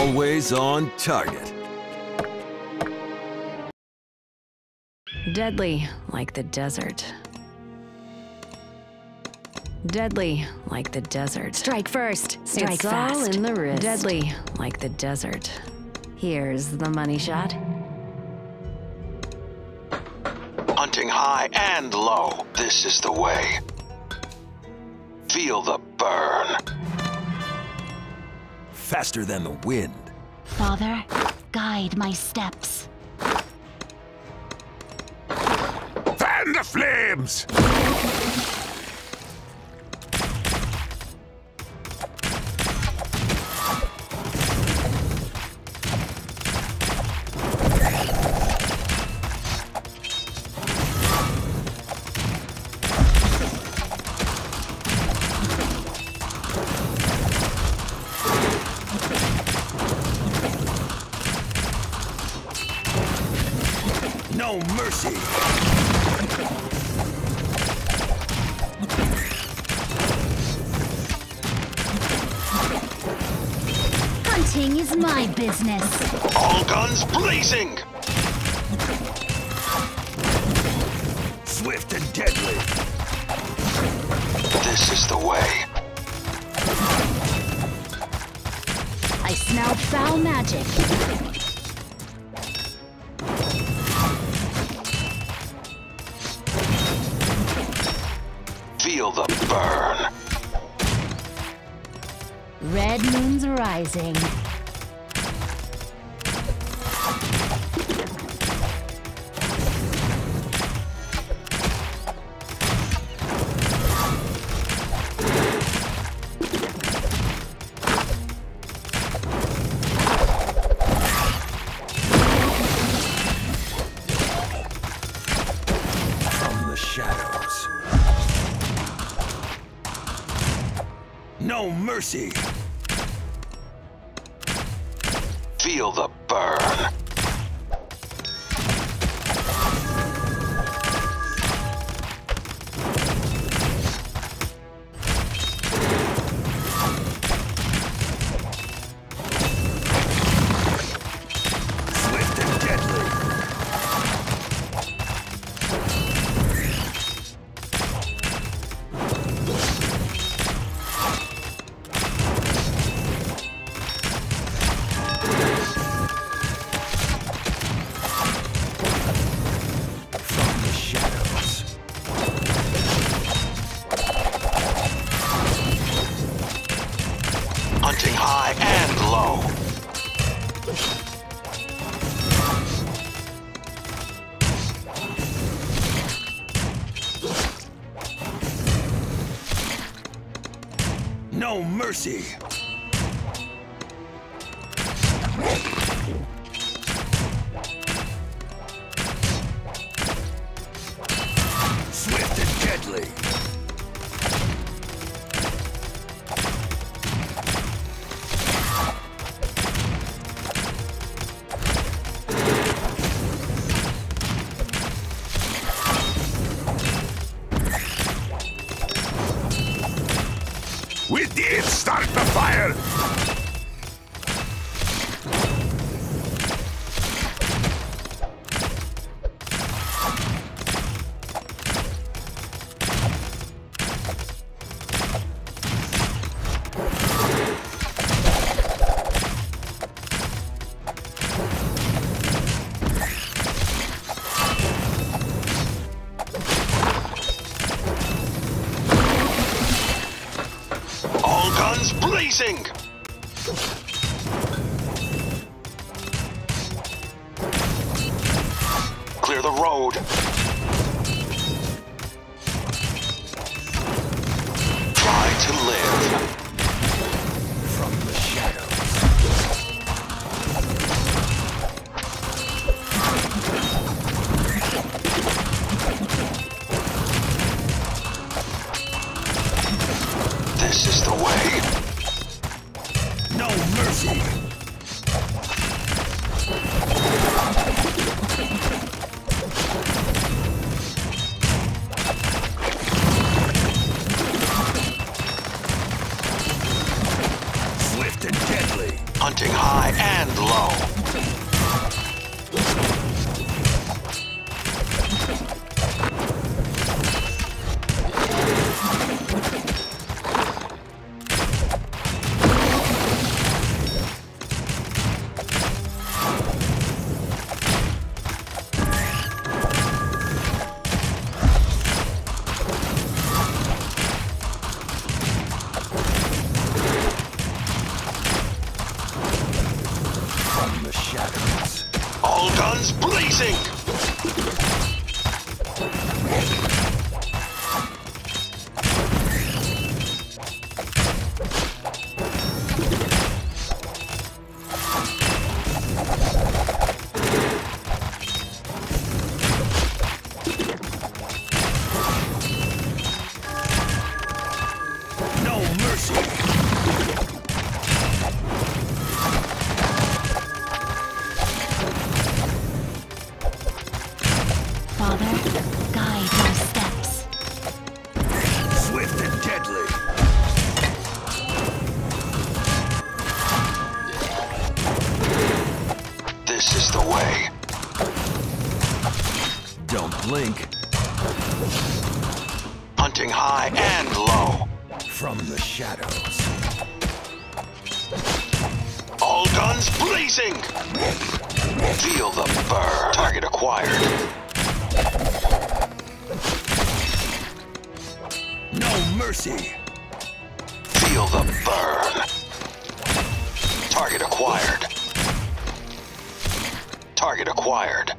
Always on target. Deadly, like the desert. Deadly, like the desert. Strike first. Strike it's fast. all in the wrist. Deadly, like the desert. Here's the money shot. Hunting high and low. This is the way. Feel the burn. Faster than the wind. Father, guide my steps. Fan the flames! Hunting is my business. All guns blazing. Swift and deadly. This is the way. I smell foul magic. Feel the burn. Red moon's rising. No mercy. Feel the burn. High and low. No mercy. Swift and deadly. We did start the fire! Guns. Clear the road. high and low. Hunting high and low. From the shadows. All guns blazing! Feel the burn. Target acquired. No mercy. Feel the burn. Target acquired. Target acquired.